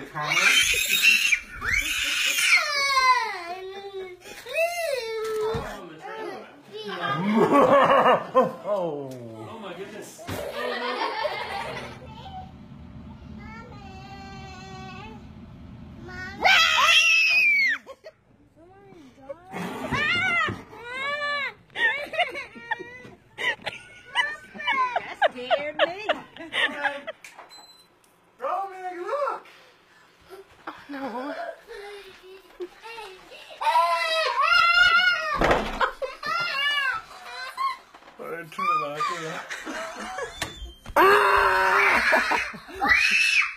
life, huh? Off.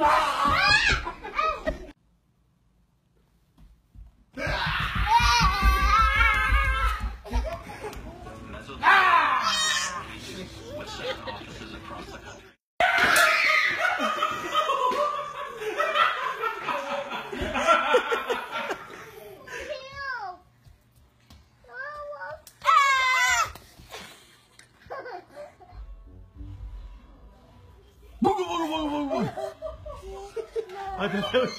Booga, I thought that was...